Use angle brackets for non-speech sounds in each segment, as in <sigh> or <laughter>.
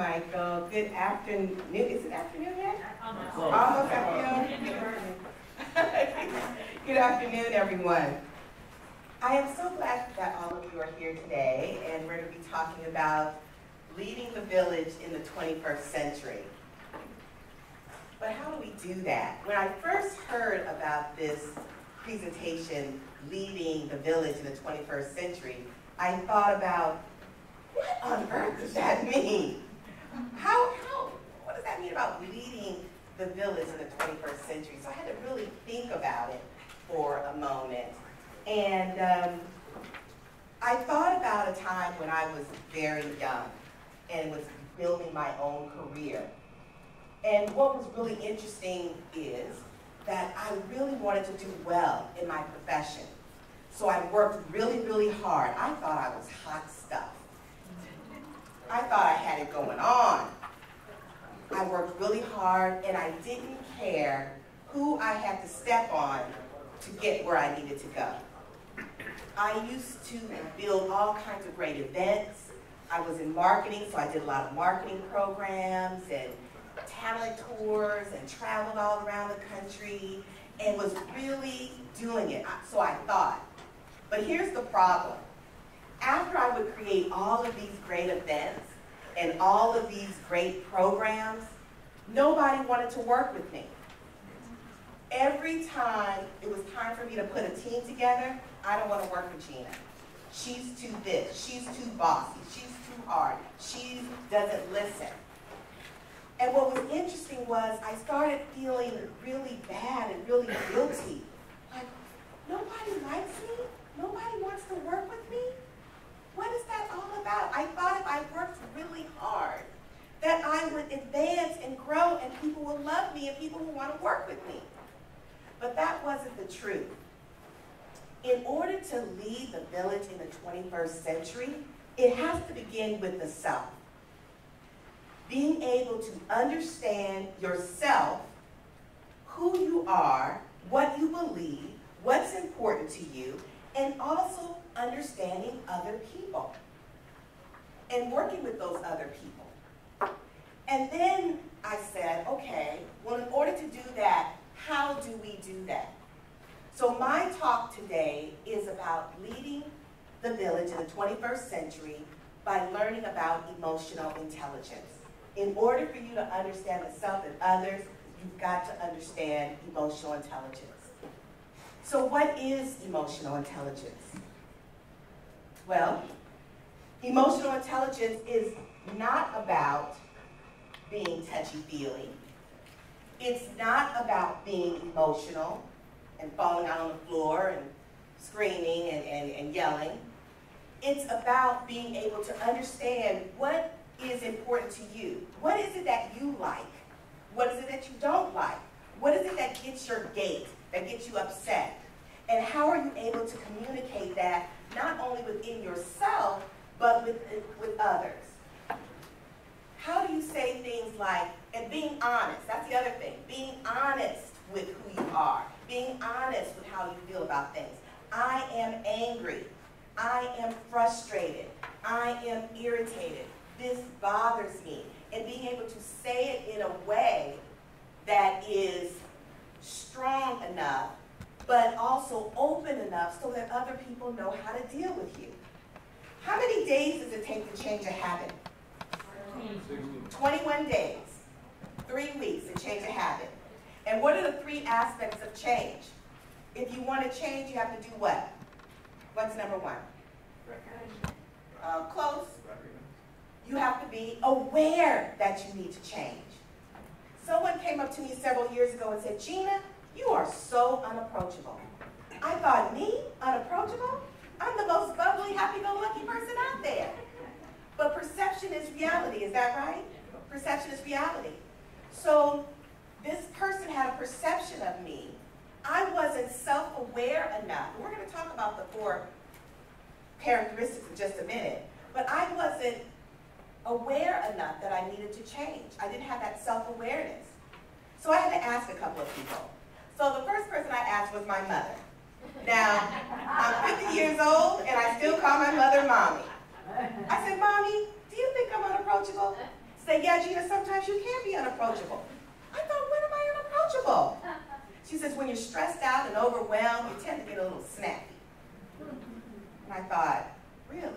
Michael, uh, good afternoon. Is it afternoon yet? Almost. Almost afternoon. <laughs> Good afternoon, everyone. I am so glad that all of you are here today, and we're going to be talking about leading the village in the 21st century. But how do we do that? When I first heard about this presentation, Leading the Village in the 21st Century, I thought about, what on earth does that mean? How, how, what does that mean about leading the village in the 21st century? So I had to really think about it for a moment. And um, I thought about a time when I was very young and was building my own career. And what was really interesting is that I really wanted to do well in my profession. So I worked really, really hard. I thought I was hot stuff. I thought I had it going on. I worked really hard and I didn't care who I had to step on to get where I needed to go. I used to build all kinds of great events. I was in marketing, so I did a lot of marketing programs and talent tours and traveled all around the country and was really doing it. So I thought. But here's the problem. After I would create all of these great events and all of these great programs, nobody wanted to work with me. Every time it was time for me to put a team together, I don't want to work with Gena. She's too this, she's too bossy, she's too hard, she doesn't listen. And what was interesting was I started feeling really bad and really guilty. Like, nobody likes me? Nobody wants to work with me? What is that all about? I thought if I worked really hard, that I would advance and grow and people would love me and people would want to work with me. But that wasn't the truth. In order to lead the village in the 21st century, it has to begin with the self being able to understand yourself, who you are, what you believe, what's important to you, and also understanding other people and working with those other people. And then I said, okay, well, in order to do that, how do we do that? So my talk today is about leading the village in the 21st century by learning about emotional intelligence. In order for you to understand the self and others, you've got to understand emotional intelligence. So what is emotional intelligence? Well, emotional intelligence is not about being touchy-feely. It's not about being emotional and falling out on the floor and screaming and, and, and yelling. It's about being able to understand what is important to you? What is it that you like? What is it that you don't like? What is it that gets your gate, that gets you upset? And how are you able to communicate that not only within yourself, but with, with others? How do you say things like, and being honest, that's the other thing, being honest with who you are, being honest with how you feel about things. I am angry. I am frustrated. I am irritated this bothers me. And being able to say it in a way that is strong enough, but also open enough so that other people know how to deal with you. How many days does it take to change a habit? 21 days. Three weeks to change a habit. And what are the three aspects of change? If you want to change, you have to do what? What's number one? Uh, close you have to be aware that you need to change. Someone came up to me several years ago and said, Gena, you are so unapproachable. I thought, me? Unapproachable? I'm the most bubbly, happy-go-lucky person out there. But perception is reality, is that right? Perception is reality. So this person had a perception of me. I wasn't self-aware enough. We're going to talk about the four characteristics in just a minute. But I wasn't aware enough that I needed to change. I didn't have that self-awareness. So I had to ask a couple of people. So the first person I asked was my mother. Now, I'm 50 years old and I still call my mother mommy. I said, mommy, do you think I'm unapproachable? She said, yeah, Gena, sometimes you can be unapproachable. I thought, when am I unapproachable? She says, when you're stressed out and overwhelmed, you tend to get a little snappy. And I thought, really?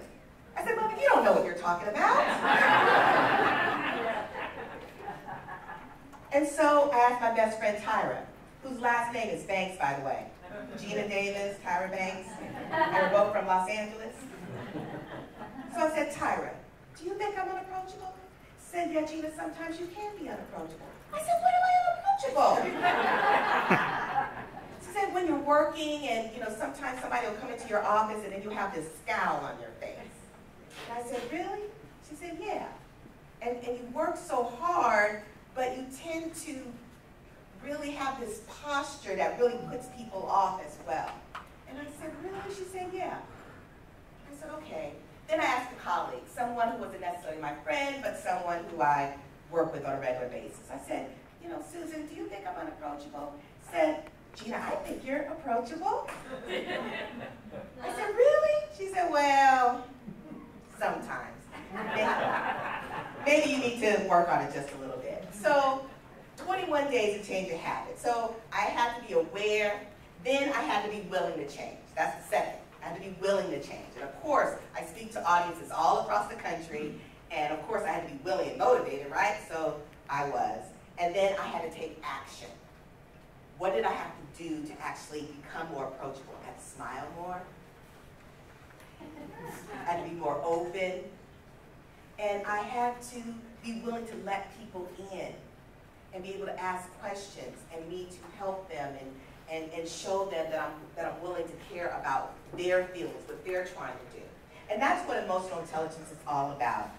I said, Mommy, you don't know what you're talking about. <laughs> and so I asked my best friend Tyra, whose last name is Banks, by the way. <laughs> Gena Davis, Tyra Banks, we're both from Los Angeles. So I said, Tyra, do you think I'm unapproachable? Said, yeah, Gena, sometimes you can be unapproachable. I said, when am I unapproachable? she said, when you're working and, you know, sometimes somebody will come into your office and then you have this scowl on your face. And I said, really? She said, yeah. And, and you work so hard, but you tend to really have this posture that really puts people off as well. And I said, really? She said, yeah. I said, okay. Then I asked a colleague, someone who wasn't necessarily my friend, but someone who I work with on a regular basis. I said, you know, Susan, do you think I'm unapproachable? Said, Gena, I think you're approachable. I said, really? She said, well, sometimes. <laughs> Maybe, you need to work on it just a little bit. So 21 days to change a habit. So I had to be aware, then I had to be willing to change. That's the second. I had to be willing to change. And of course, I speak to audiences all across the country, and of course I had to be willing and motivated, right? So I was. And then I had to take action. What did I have to do to actually become more approachable? I had to smile more. I had to be more open. And I had to be willing to let people in and be able to ask questions and me to help them and, and, and show them that I'm, that I'm willing to care about their feelings, what they're trying to do. And that's what emotional intelligence is all about.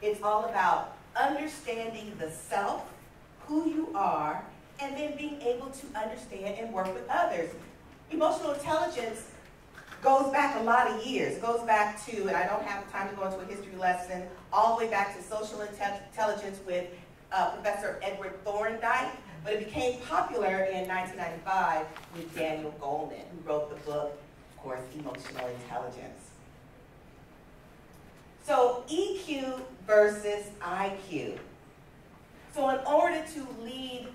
It's all about understanding the self, who you are, and then being able to understand and work with others. Emotional intelligence goes back a lot of years. It goes back to, and I don't have time to go into a history lesson, all the way back to social intelligence with uh, Professor Edward Thorndike, but it became popular in 1995 with Daniel Goleman, who wrote the book, of course, Emotional Intelligence. So EQ versus IQ. So in order to lead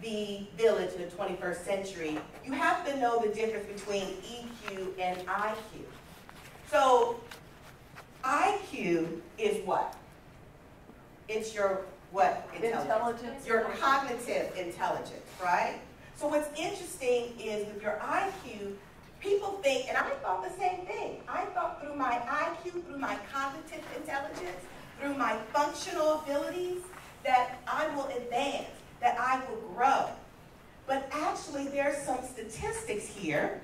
the village in the 21st century, you have to know the difference between EQ and IQ. So IQ is what? It's your what intelligence? intelligence? Your cognitive intelligence, right? So what's interesting is with your IQ, people think, and I thought the same thing. I thought through my IQ, through my cognitive intelligence, through my functional abilities, that I will advance, that I will grow. But actually, there's some statistics here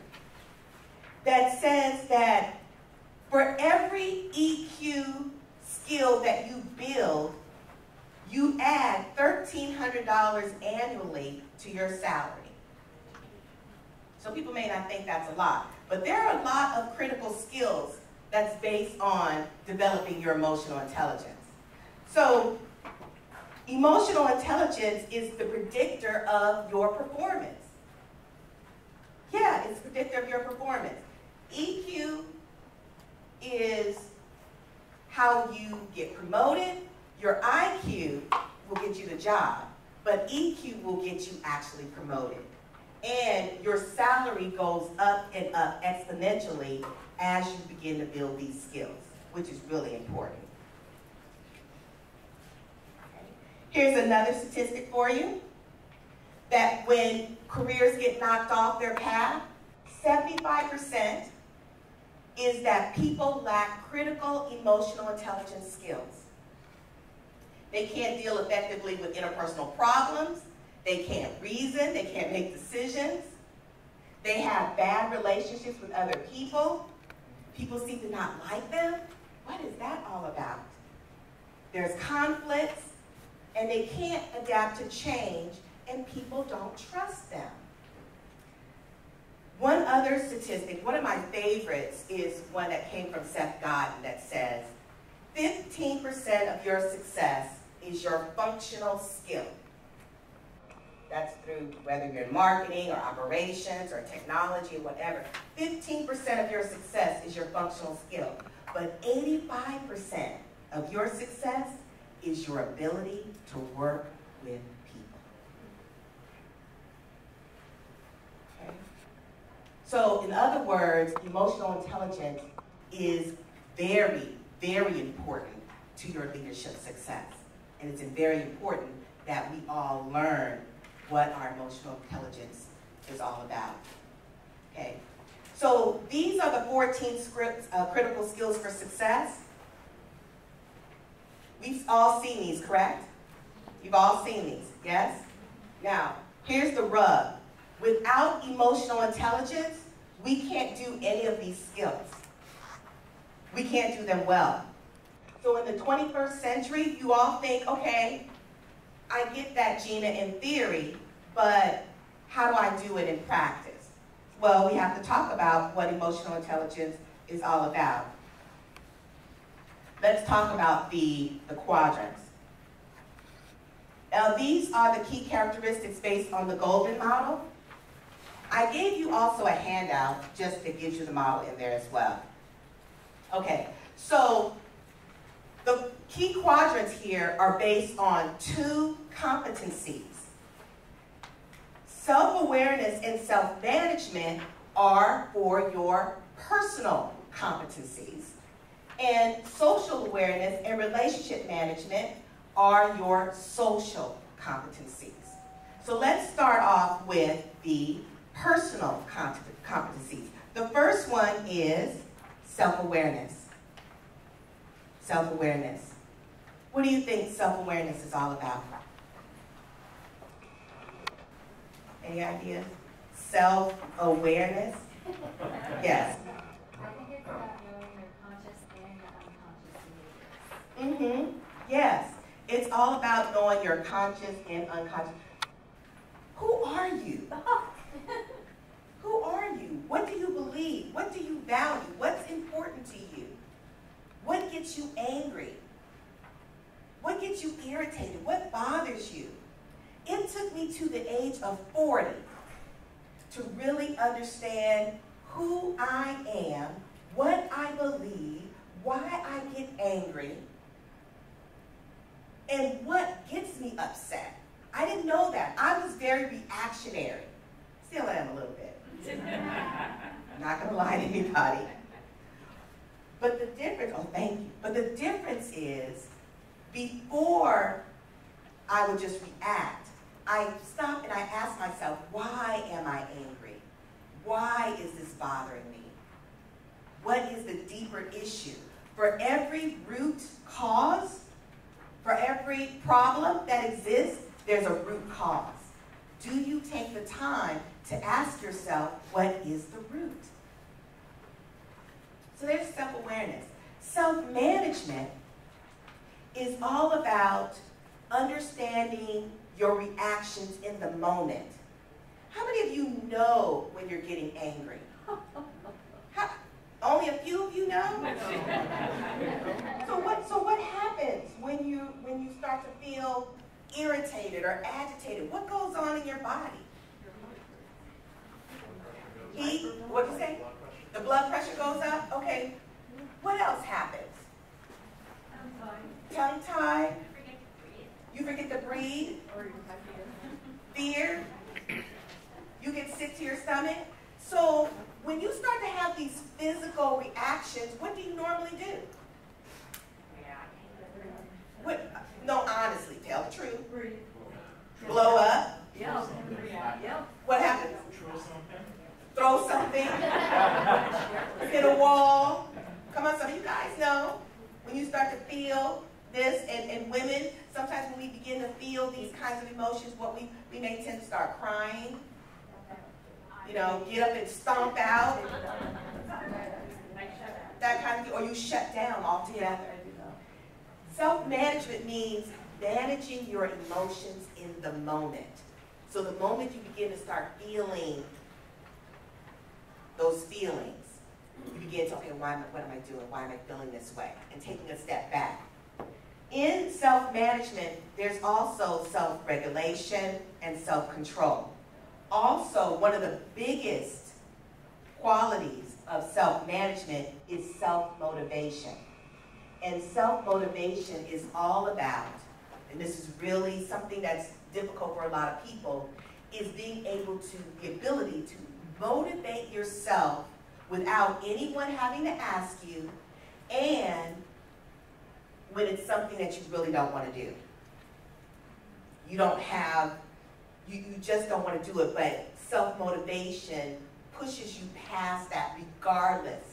that says that for every EQ skill that you build, you add $1,300 annually to your salary. So people may not think that's a lot, but there are a lot of critical skills that's based on developing your emotional intelligence. So emotional intelligence is the predictor of your performance. Yeah, it's the predictor of your performance. EQ is how you get promoted, your IQ will get you the job, but EQ will get you actually promoted. And your salary goes up and up exponentially as you begin to build these skills, which is really important. Here's another statistic for you, that when careers get knocked off their path, 75% is that people lack critical emotional intelligence skills. They can't deal effectively with interpersonal problems. They can't reason. They can't make decisions. They have bad relationships with other people. People seem to not like them. What is that all about? There's conflicts, and they can't adapt to change, and people don't trust them. One other statistic, one of my favorites, is one that came from Seth Godin that says 15% of your success is your functional skill. That's through whether you're in marketing or operations or technology or whatever. 15% of your success is your functional skill. But 85% of your success is your ability to work with people. Okay? So, in other words, emotional intelligence is very, very important to your leadership success. And it's very important that we all learn what our emotional intelligence is all about. Okay, so these are the 14 scripts, uh, critical skills for success. We've all seen these, correct? You've all seen these, yes? Now, here's the rub. Without emotional intelligence, we can't do any of these skills. We can't do them well. So in the 21st century, you all think, okay, I get that, Gena, in theory, but how do I do it in practice? Well, we have to talk about what emotional intelligence is all about. Let's talk about the, the quadrants. Now, these are the key characteristics based on the Goleman model. I gave you also a handout just that gives you the model in there as well. Okay, so the key quadrants here are based on two competencies. Self-awareness and self-management are for your personal competencies. And social awareness and relationship management are your social competencies. So let's start off with the personal competencies. The first one is self-awareness. Self-awareness. What do you think self-awareness is all about? Any ideas? Self-awareness? <laughs> Yes. I think it's about knowing your conscious and your unconscious. Mm-hmm. Yes. It's all about knowing your conscious and unconscious. Who are you? <laughs> Who are you? What do you believe? What do you value? What's important to you? What gets you angry? What gets you irritated? What bothers you? It took me to the age of 40 to really understand who I am, what I believe, why I get angry, and what gets me upset. I didn't know that. I was very reactionary. Still am a little bit. <laughs> Not going to lie to anybody. But the difference, oh, thank you. But the difference is, before I would just react, I stop and I ask myself, why am I angry? Why is this bothering me? What is the deeper issue? For every root cause, for every problem that exists, there's a root cause. Do you take the time to ask yourself, what is the root? So there's self-awareness. Self-management is all about understanding your reactions in the moment. How many of you know when you're getting angry? <laughs> How, only a few of you know? <laughs> so what so what happens when you when you start to feel irritated or agitated? What goes on in your body? Heat? What do you say? The blood pressure goes up? Okay. What else happens? Tongue tied. You forget to breathe. Fear. You get sick to your stomach. So when you start to have these physical reactions, what do you normally do? What, no, honestly, tell the truth. Blow up. What happens? Throw something. Hit a wall. Come on, some of you guys know when you start to feel this, and, and women, sometimes when we begin to feel these kinds of emotions, what we, we may tend to start crying, you know, get up and stomp out, that kind of thing, or you shut down altogether. Self-management means managing your emotions in the moment. So the moment you begin to start feeling those feelings, you begin to, okay, why am I, what am I doing? Why am I feeling this way? And taking a step back. In self-management, there's also self-regulation and self-control. Also, one of the biggest qualities of self-management is self-motivation. And self-motivation is all about, and this is really something that's difficult for a lot of people, is being able to, the ability to motivate yourself without anyone having to ask you, and when it's something that you really don't want to do. You don't have, you, you just don't want to do it, but self-motivation pushes you past that regardless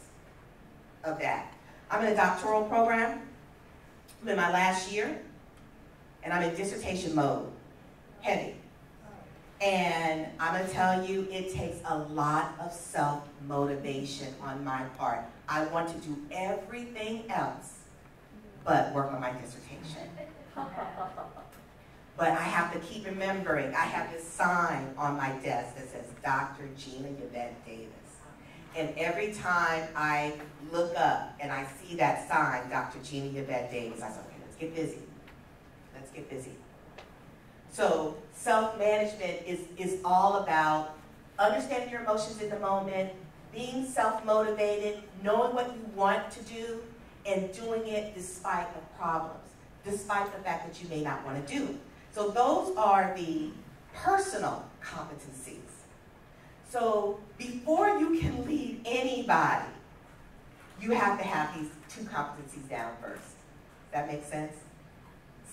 of that. I'm in a doctoral program. I'm in my last year, and I'm in dissertation mode, heavy. And I'm to tell you, it takes a lot of self-motivation on my part. I want to do everything else but work on my dissertation. But I have to keep remembering, I have this sign on my desk that says Dr. Gena Yuvette Davis. And every time I look up and I see that sign, Dr. Gena Yuvette Davis, I say, okay, let's get busy. Get busy. So self-management is, is all about understanding your emotions in the moment, being self-motivated, knowing what you want to do, and doing it despite the problems, despite the fact that you may not want to do it. So those are the personal competencies. So before you can lead anybody, you have to have these two competencies down first. That makes sense?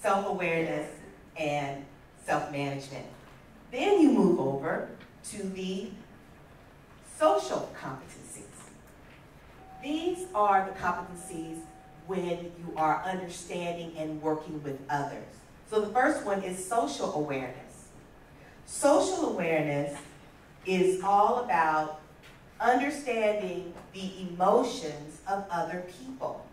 Self-awareness and self-management. Then you move over to the social competencies. These are the competencies when you are understanding and working with others. So the first one is social awareness. Social awareness is all about understanding the emotions of other people.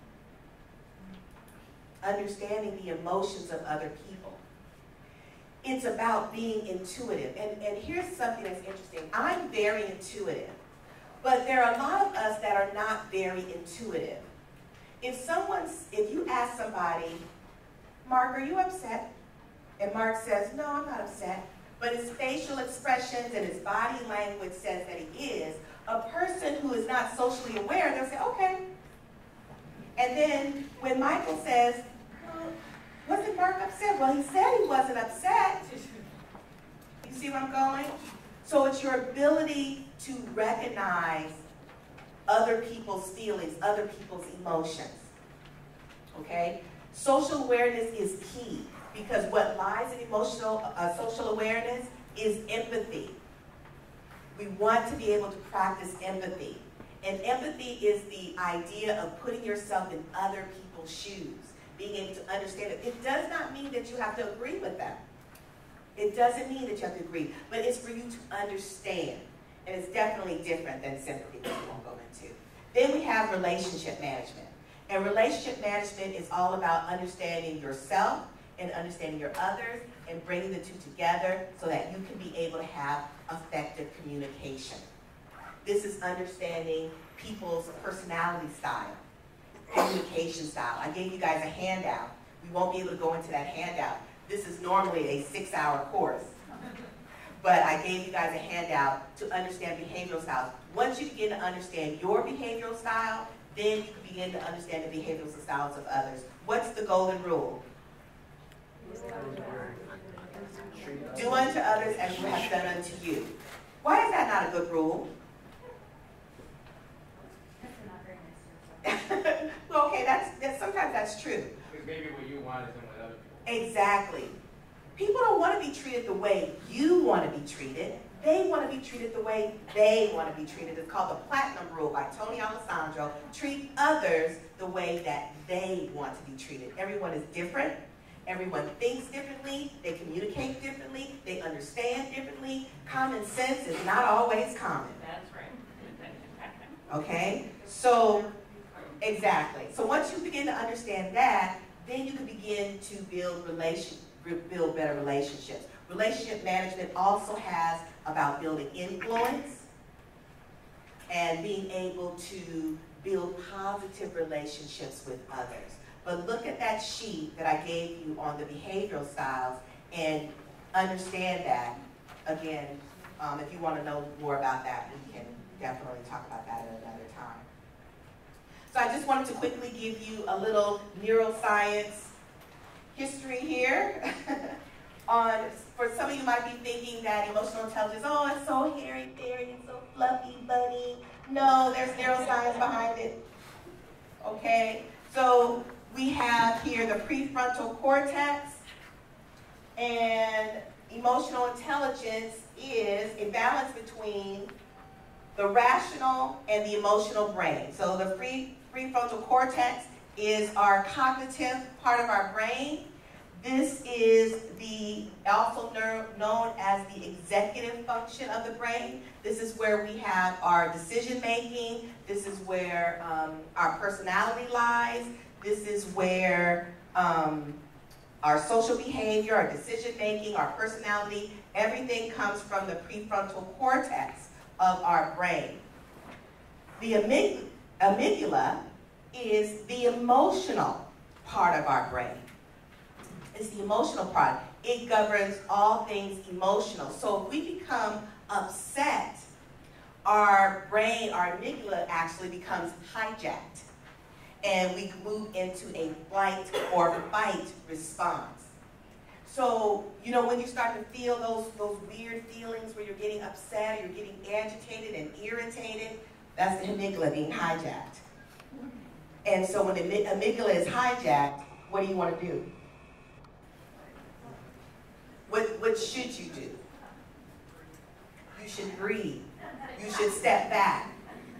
Understanding the emotions of other people. It's about being intuitive. And, and here's something that's interesting. I'm very intuitive, but there are a lot of us that are not very intuitive. If someone's, if you ask somebody, Mark, are you upset? And Mark says, no, I'm not upset. But his facial expressions and his body language says that he is. A person who is not socially aware, they'll say, okay. And then when Michael says, wasn't Mark upset? Well, he said he wasn't upset. You see where I'm going? So it's your ability to recognize other people's feelings, other people's emotions. Okay? Social awareness is key because what lies in emotional, uh, social awareness is empathy. We want to be able to practice empathy. And empathy is the idea of putting yourself in other people's shoes, being able to understand it. It does not mean that you have to agree with them. It doesn't mean that you have to agree, but it's for you to understand. And it's definitely different than sympathy, which we won't go into. Then we have relationship management. And relationship management is all about understanding yourself and understanding your others and bringing the two together so that you can be able to have effective communication. This is understanding people's personality style, communication style. I gave you guys a handout. We won't be able to go into that handout. This is normally a six-hour course. But I gave you guys a handout to understand behavioral styles. Once you begin to understand your behavioral style, then you can begin to understand the behavioral styles of others. What's the golden rule? Do unto others as you have done unto you. Why is that not a good rule? <laughs> well, okay, that's, that's sometimes that's true. Because maybe what you want isn't what other people. Exactly. People don't want to be treated the way you want to be treated. They want to be treated the way they want to be treated. It's called the Platinum Rule by Tony Alessandra. Treat others the way that they want to be treated. Everyone is different. Everyone thinks differently, they communicate differently, they understand differently. Common sense is not always common. That's right. okay? So, exactly. So once you begin to understand that, then you can begin to build relation, build better relationships. Relationship management also has about building influence and being able to build positive relationships with others. But look at that sheet that I gave you on the behavioral styles and understand that. Again, um, if you want to know more about that, we can definitely talk about that at another time. So I just wanted to quickly give you a little neuroscience history here. <laughs> On for some of you might be thinking that emotional intelligence, oh, it's so hairy fairy and so fluffy bunny. No, there's neuroscience behind it. Okay, so we have here the prefrontal cortex, and emotional intelligence is a balance between the rational and the emotional brain. So the free, prefrontal cortex is our cognitive part of our brain. This is the also known as the executive function of the brain. This is where we have our decision making. This is where um, our personality lies. This is where um, our social behavior, our decision making, our personality, everything comes from the prefrontal cortex of our brain. The amygdala is the emotional part of our brain. It's the emotional part. It governs all things emotional. So if we become upset, our brain, our amygdala actually becomes hijacked and we move into a flight or fight response. So, you know, when you start to feel those, those weird feelings where you're getting upset, or you're getting agitated and irritated, that's the amygdala being hijacked. And so when the amygdala is hijacked, what do you want to do? What, what should you do? You should breathe. You should step back.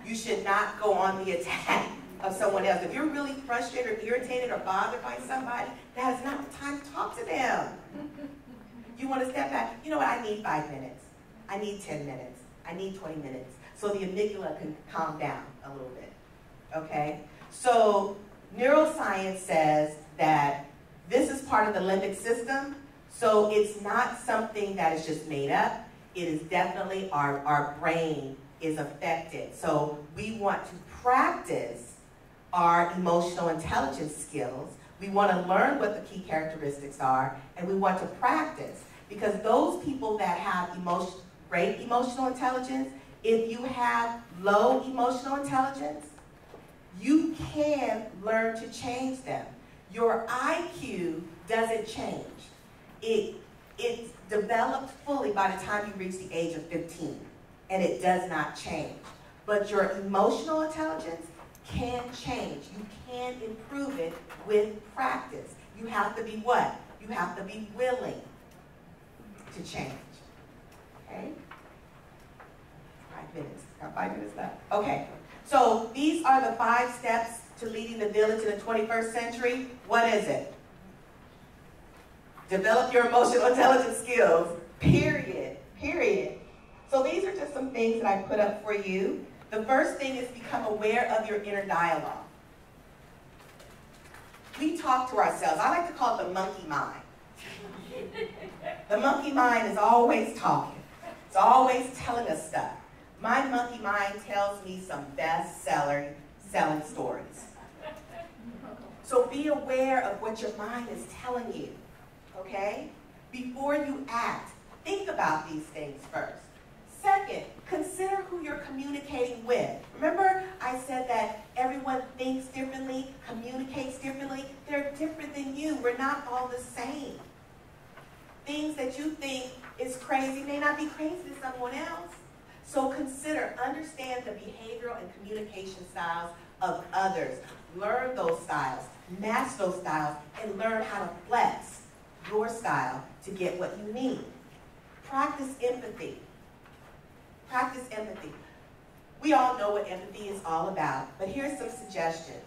You should not go on the attack of someone else. If you're really frustrated or irritated or bothered by somebody, that is not the time to talk to them. You want to step back. You know what? I need five minutes. I need 10 minutes. I need 20 minutes. So the amygdala can calm down a little bit. Okay? So neuroscience says that this is part of the limbic system. So it's not something that is just made up. It is definitely our, our brain is affected. So we want to practice our emotional intelligence skills. We want to learn what the key characteristics are, and we want to practice. Because those people that have emotion, great emotional intelligence, if you have low emotional intelligence, you can learn to change them. Your IQ doesn't change. It, it's developed fully by the time you reach the age of 15, and it does not change. But your emotional intelligence can change. You can improve it with practice. You have to be what? You have to be willing to change. Okay? Five minutes. Got five minutes left. Okay. So these are the five steps to leading the village in the 21st century. What is it? Develop your emotional intelligence skills. Period. Period. So these are just some things that I put up for you. The first thing is become aware of your inner dialogue. We talk to ourselves. I like to call it the monkey mind. the monkey mind is always talking. It's always telling us stuff. My monkey mind tells me some best-seller selling stories. So be aware of what your mind is telling you, okay? Before you act, think about these things first. Second, consider who you're communicating with. Remember I said that everyone thinks differently, communicates differently? They're different than you. We're not all the same. Things that you think is crazy may not be crazy to someone else. So consider, understand the behavioral and communication styles of others. Learn those styles, match those styles, and learn how to flex your style to get what you need. Practice empathy. Practice empathy. We all know what empathy is all about, but here's some suggestions.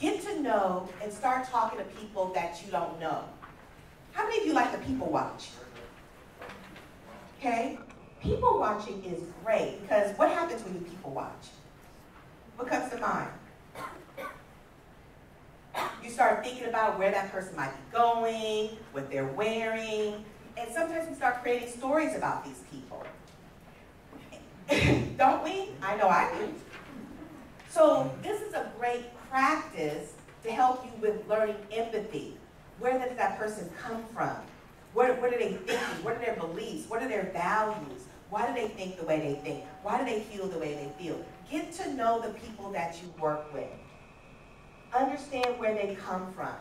Get to know and start talking to people that you don't know. How many of you like to people watch? Okay? People watching is great because what happens when you people watch? What comes to mind? You start thinking about where that person might be going, what they're wearing, and sometimes we start creating stories about these people. <laughs> Don't we? I know I do. So this is a great practice to help you with learning empathy. Where does that person come from? What, what are they thinking? What are their beliefs? What are their values? Why do they think the way they think? Why do they feel the way they feel? Get to know the people that you work with. Understand where they come from.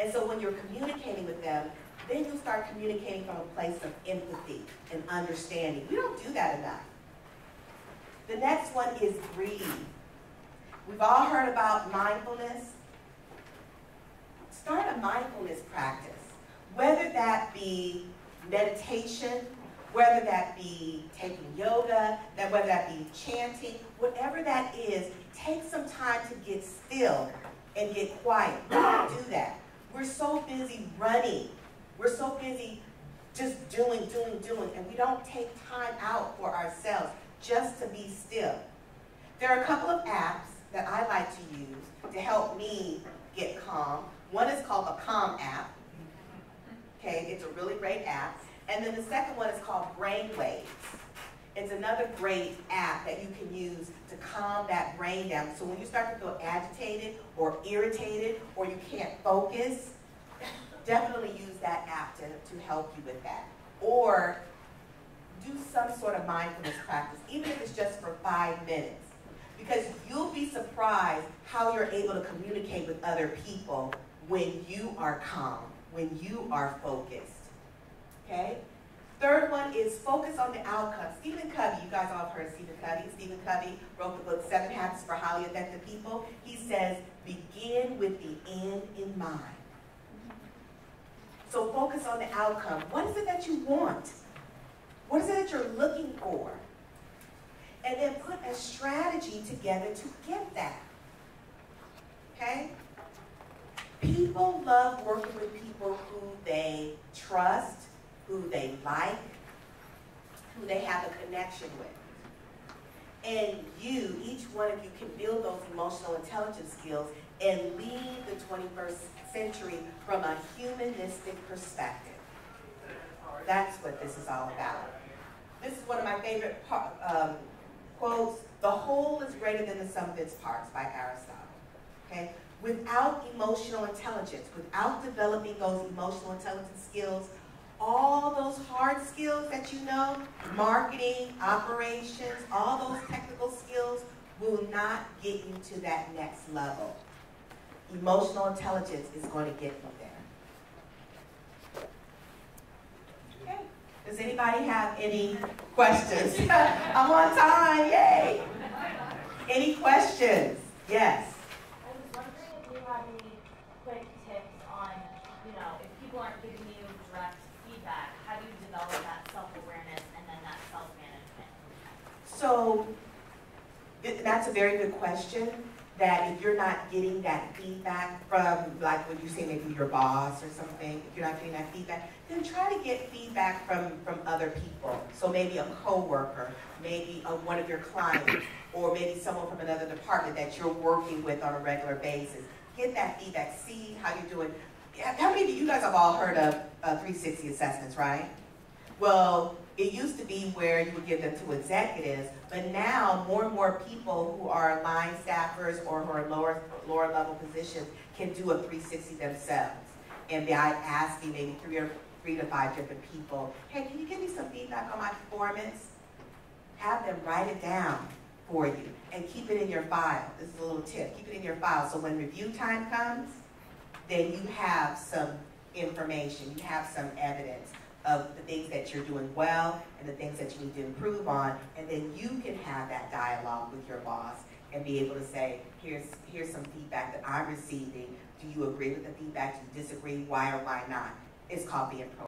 And so when you're communicating with them, then you start communicating from a place of empathy and understanding. We don't do that enough. The next one is breathe. We've all heard about mindfulness. Start a mindfulness practice, whether that be meditation, whether that be taking yoga, that whether that be chanting, whatever that is, take some time to get still and get quiet. We don't do that. We're so busy running. We're so busy just doing, doing, doing, and we don't take time out for ourselves just to be still. There are a couple of apps that I like to use to help me get calm. One is called a Calm app. Okay, it's a really great app. And then the second one is called Brainwaves. It's another great app that you can use to calm that brain down. So when you start to feel agitated or irritated or you can't focus, definitely use that app to, to help you with that. Or do some sort of mindfulness practice, even if it's just for five minutes. Because you'll be surprised how you're able to communicate with other people when you are calm, when you are focused. Okay? Third one is focus on the outcome. Stephen Covey, you guys all have heard Stephen Covey. Stephen Covey wrote the book Seven Habits for Highly Effective People. He says, begin with the end in mind. So focus on the outcome. What is it that you want? What is it that you're looking for? And then put a strategy together to get that. Okay? People love working with people who they trust, who they like, who they have a connection with. And you, each one of you, can build those emotional intelligence skills and lead the 21st century from a humanistic perspective. That's what this is all about. This is one of my favorite um, quotes. The whole is greater than the sum of its parts by Aristotle. Okay? Without emotional intelligence, without developing those emotional intelligence skills, all those hard skills that you know, marketing, operations, all those technical skills will not get you to that next level. Emotional intelligence is going to get you there. Okay. Does anybody have any questions? <laughs> I'm on time, yay! Any questions? Yes. I was wondering if you had any quick tips on, you know, if people aren't giving you direct feedback, how do you develop that self-awareness and then that self-management? So that's a very good question that if you're not getting that feedback from, like when you say maybe your boss or something, if you're not getting that feedback, then try to get feedback from, from other people. So maybe a coworker, maybe a, one of your clients, or maybe someone from another department that you're working with on a regular basis. Get that feedback, see how you're doing. How many of you guys have all heard of uh, 360 assessments, right? Well, it used to be where you would give them to executives, but now more and more people who are line staffers or who are lower, lower level positions can do a 360 themselves. And by asking maybe three or three to five different people, hey, can you give me some feedback on my performance? Have them write it down for you and keep it in your file. This is a little tip. Keep it in your file so when review time comes, then you have some information, you have some evidence of the things that you're doing well and the things that you need to improve on, and then you can have that dialogue with your boss and be able to say, here's, here's some feedback that I'm receiving. Do you agree with the feedback? Do you disagree? Why or why not? It's called being pro